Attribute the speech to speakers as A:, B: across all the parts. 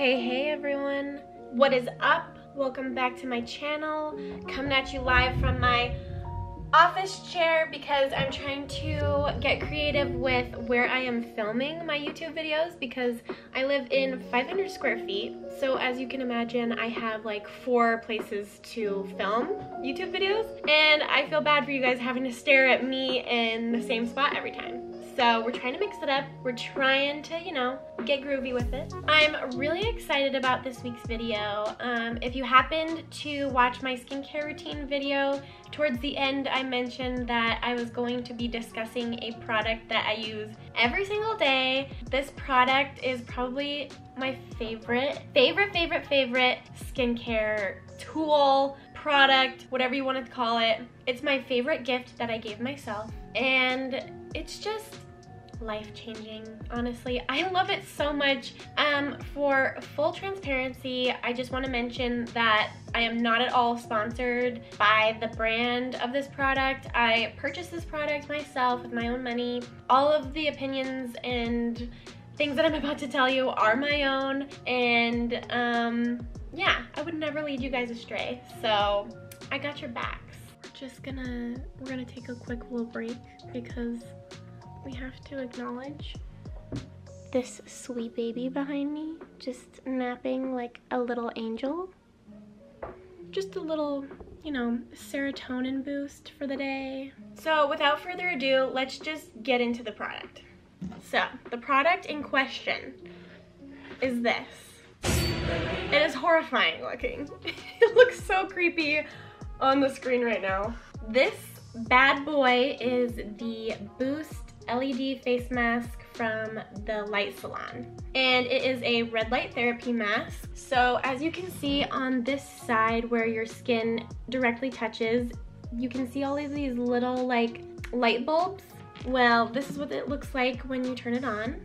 A: Hey, hey everyone. What is up? Welcome back to my channel. Coming at you live from my office chair because I'm trying to get creative with where I am filming my YouTube videos because I live in 500 square feet. So as you can imagine, I have like four places to film YouTube videos and I feel bad for you guys having to stare at me in the same spot every time. So we're trying to mix it up. We're trying to, you know, get groovy with it. I'm really excited about this week's video. Um, if you happened to watch my skincare routine video, towards the end I mentioned that I was going to be discussing a product that I use every single day. This product is probably my favorite, favorite, favorite, favorite skincare tool, product, whatever you want to call it. It's my favorite gift that I gave myself and it's just life-changing honestly. I love it so much. Um for full transparency i just want to mention that i am not at all sponsored by the brand of this product. I purchased this product myself with my own money. All of the opinions and things that i'm about to tell you are my own and um yeah i would never lead you guys astray. So i got your we're just gonna we're gonna take a quick little break because we have to acknowledge this sweet baby behind me just napping like a little angel. Just a little, you know, serotonin boost for the day. So without further ado, let's just get into the product. So the product in question is this. It is horrifying looking. it looks so creepy on the screen right now. This bad boy is the Boost LED face mask from the Light Salon. And it is a red light therapy mask. So as you can see on this side where your skin directly touches, you can see all of these little like light bulbs. Well, this is what it looks like when you turn it on.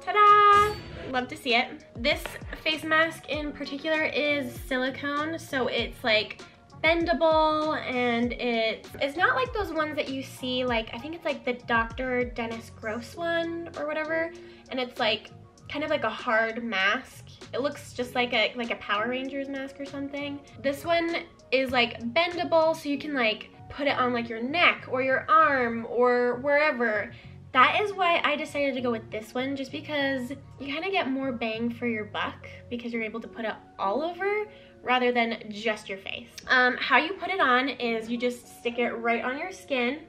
A: Ta-da! Love to see it. This face mask in particular is silicone, so it's like bendable and it's it's not like those ones that you see like I think it's like the Dr. Dennis Gross one or whatever and it's like kind of like a hard mask it looks just like a like a Power Rangers mask or something this one is like bendable so you can like put it on like your neck or your arm or wherever that is why I decided to go with this one just because you kind of get more bang for your buck because you're able to put it all over rather than just your face. Um, how you put it on is you just stick it right on your skin.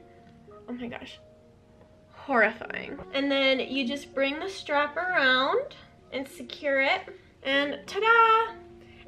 A: Oh my gosh, horrifying. And then you just bring the strap around and secure it and ta-da!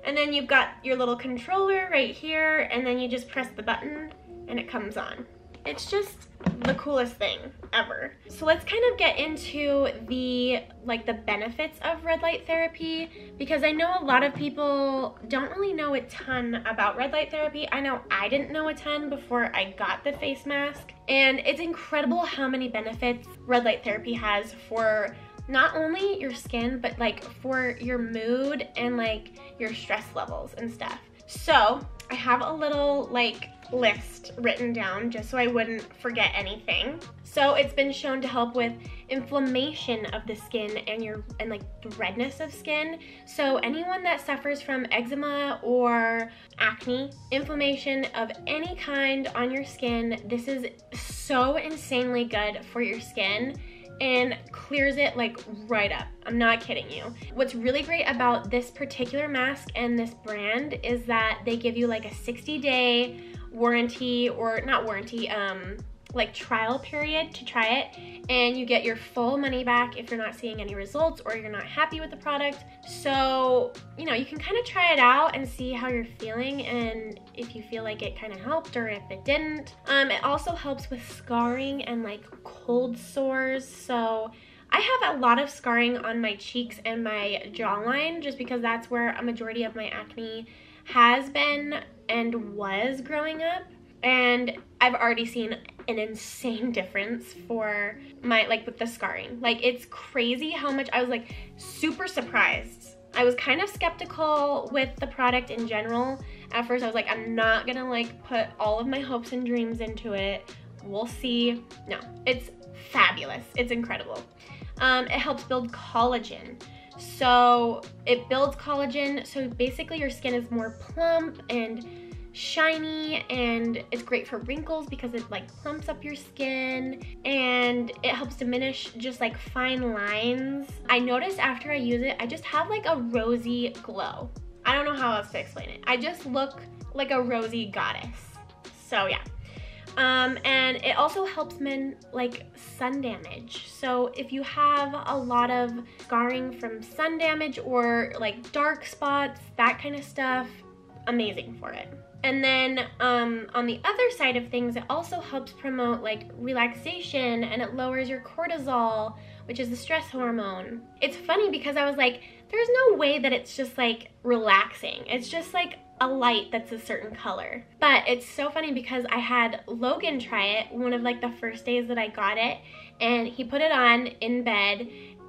A: And then you've got your little controller right here and then you just press the button and it comes on. It's just the coolest thing ever. So let's kind of get into the like the benefits of red light therapy because I know a lot of people don't really know a ton about red light therapy. I know I didn't know a ton before I got the face mask and it's incredible how many benefits red light therapy has for not only your skin but like for your mood and like your stress levels and stuff. So I have a little like list written down just so I wouldn't forget anything. So it's been shown to help with inflammation of the skin and your and like redness of skin. So anyone that suffers from eczema or acne, inflammation of any kind on your skin, this is so insanely good for your skin and clears it like right up. I'm not kidding you. What's really great about this particular mask and this brand is that they give you like a 60 day warranty or not warranty, um, like trial period to try it and you get your full money back if you're not seeing any results or you're not happy with the product. So, you know, you can kind of try it out and see how you're feeling and if you feel like it kind of helped or if it didn't. Um, it also helps with scarring and like cold sores. So I have a lot of scarring on my cheeks and my jawline just because that's where a majority of my acne has been and was growing up. And I've already seen an insane difference for my like with the scarring. Like it's crazy how much I was like super surprised. I was kind of skeptical with the product in general. At first I was like I'm not gonna like put all of my hopes and dreams into it. We'll see. No it's fabulous. It's incredible. Um, it helps build collagen So it builds collagen. So basically your skin is more plump and shiny and it's great for wrinkles because it like plumps up your skin and it helps diminish just like fine lines. I noticed after I use it, I just have like a rosy glow. I don't know how else to explain it. I just look like a rosy goddess. So yeah. Um, and it also helps men like sun damage. So if you have a lot of scarring from sun damage or like dark spots, that kind of stuff, amazing for it. And then um, on the other side of things, it also helps promote like relaxation and it lowers your cortisol, which is the stress hormone. It's funny because I was like, there's no way that it's just like relaxing. It's just like a light that's a certain color. But it's so funny because I had Logan try it one of like the first days that I got it and he put it on in bed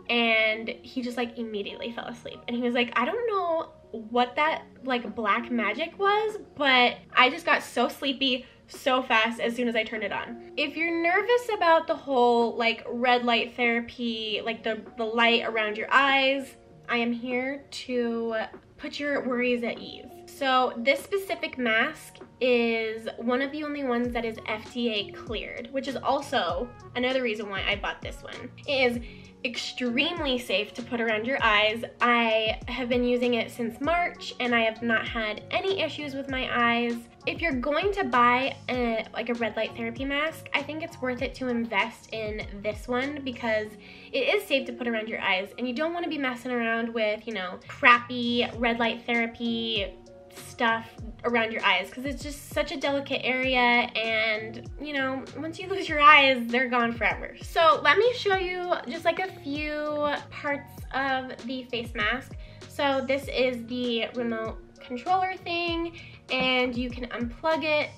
A: and he just like immediately fell asleep. And he was like, I don't know what that like black magic was, but I just got so sleepy so fast as soon as I turned it on. If you're nervous about the whole like red light therapy, like the, the light around your eyes, I am here to put your worries at ease. So this specific mask is one of the only ones that is FDA cleared, which is also another reason why I bought this one. It is extremely safe to put around your eyes. I have been using it since March and I have not had any issues with my eyes. If you're going to buy a, like a red light therapy mask, I think it's worth it to invest in this one because it is safe to put around your eyes and you don't want to be messing around with, you know, crappy red light therapy stuff around your eyes because it's just such a delicate area and you know once you lose your eyes they're gone forever. So let me show you just like a few parts of the face mask. So this is the remote controller thing and you can unplug it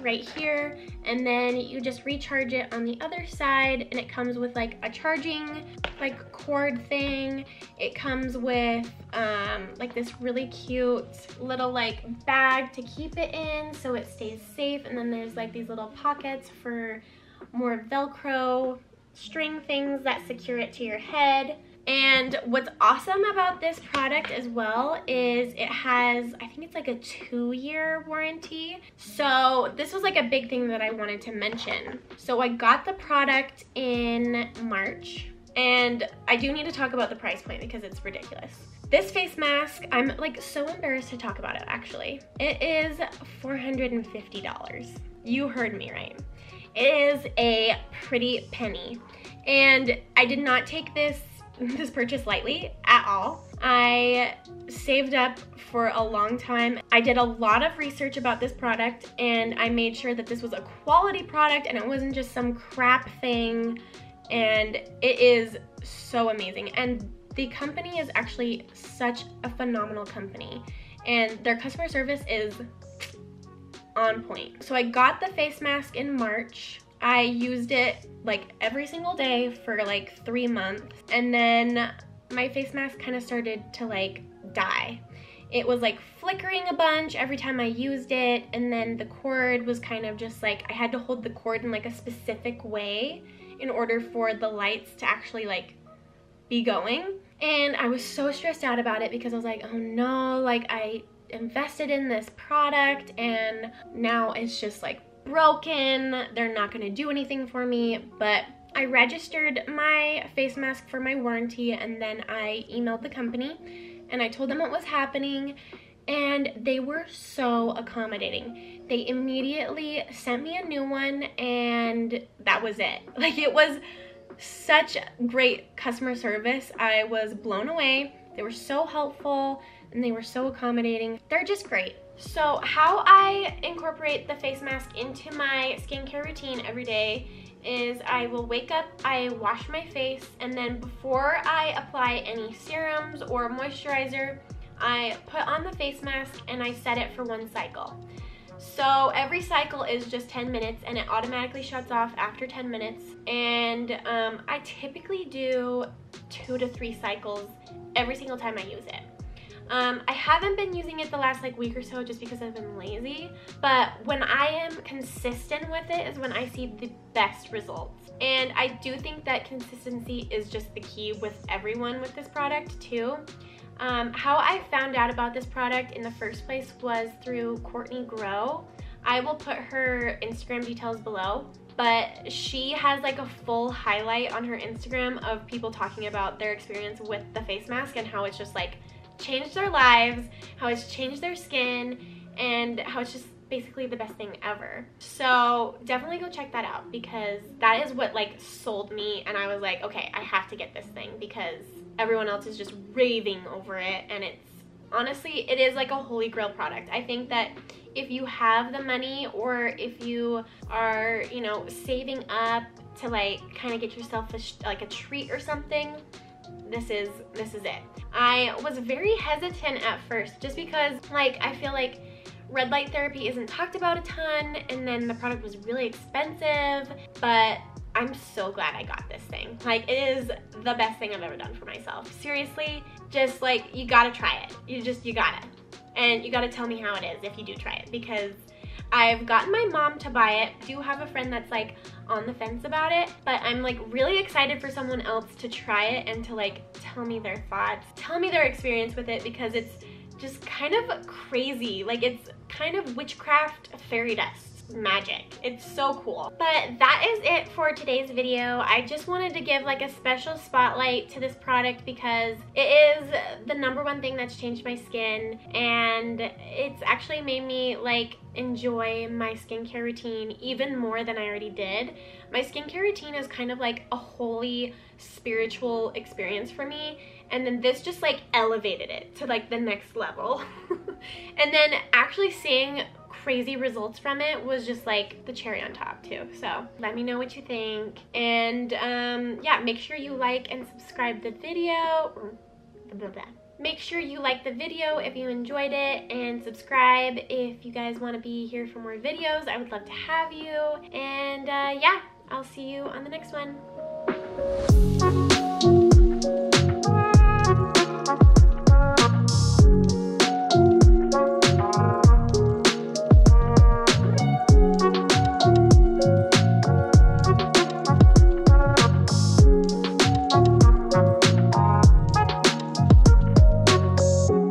A: right here and then you just recharge it on the other side and it comes with like a charging like cord thing. It comes with um, like this really cute little like bag to keep it in so it stays safe and then there's like these little pockets for more velcro string things that secure it to your head and what's awesome about this product as well is it has, I think it's like a two year warranty. So this was like a big thing that I wanted to mention. So I got the product in March and I do need to talk about the price point because it's ridiculous. This face mask, I'm like so embarrassed to talk about it actually. It is $450. You heard me right. It is a pretty penny. And I did not take this this purchase lightly at all. I saved up for a long time. I did a lot of research about this product and I made sure that this was a quality product and it wasn't just some crap thing and it is so amazing. And the company is actually such a phenomenal company and their customer service is on point. So I got the face mask in March I used it like every single day for like three months and then my face mask kind of started to like die. It was like flickering a bunch every time I used it and then the cord was kind of just like I had to hold the cord in like a specific way in order for the lights to actually like be going. And I was so stressed out about it because I was like, oh no, like I invested in this product and now it's just like broken, they're not gonna do anything for me, but I registered my face mask for my warranty and then I emailed the company and I told them what was happening and they were so accommodating. They immediately sent me a new one and that was it. Like it was such great customer service. I was blown away. They were so helpful and they were so accommodating. They're just great. So how I incorporate the face mask into my skincare routine every day is I will wake up, I wash my face, and then before I apply any serums or moisturizer, I put on the face mask and I set it for one cycle. So every cycle is just 10 minutes and it automatically shuts off after 10 minutes. And um, I typically do two to three cycles every single time I use it. Um, I haven't been using it the last like week or so just because I've been lazy, but when I am consistent with it is when I see the best results. And I do think that consistency is just the key with everyone with this product too. Um, how I found out about this product in the first place was through Courtney Grow. I will put her Instagram details below, but she has like a full highlight on her Instagram of people talking about their experience with the face mask and how it's just like changed their lives, how it's changed their skin, and how it's just basically the best thing ever. So definitely go check that out because that is what like sold me and I was like, okay, I have to get this thing because everyone else is just raving over it and it's honestly, it is like a holy grail product. I think that if you have the money or if you are, you know, saving up to like kind of get yourself a, like a treat or something, this is this is it. I was very hesitant at first just because like I feel like red light therapy isn't talked about a ton and then the product was really expensive but I'm so glad I got this thing. Like it is the best thing I've ever done for myself. Seriously, just like you gotta try it. You just, you gotta. And you gotta tell me how it is if you do try it because I've gotten my mom to buy it. I do have a friend that's like on the fence about it, but I'm like really excited for someone else to try it and to like tell me their thoughts, tell me their experience with it because it's just kind of crazy. Like it's kind of witchcraft fairy dust magic. It's so cool. But that is it for today's video. I just wanted to give like a special spotlight to this product because it is the number one thing that's changed my skin and it's actually made me like enjoy my skincare routine even more than I already did. My skincare routine is kind of like a holy spiritual experience for me and then this just like elevated it to like the next level. and then actually seeing crazy results from it was just like the cherry on top too. So let me know what you think. And um, yeah, make sure you like and subscribe the video. Blah, blah. Make sure you like the video if you enjoyed it and subscribe if you guys want to be here for more videos. I would love to have you. And uh, yeah, I'll see you on the next one.